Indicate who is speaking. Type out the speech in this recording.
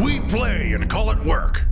Speaker 1: We play and call it work.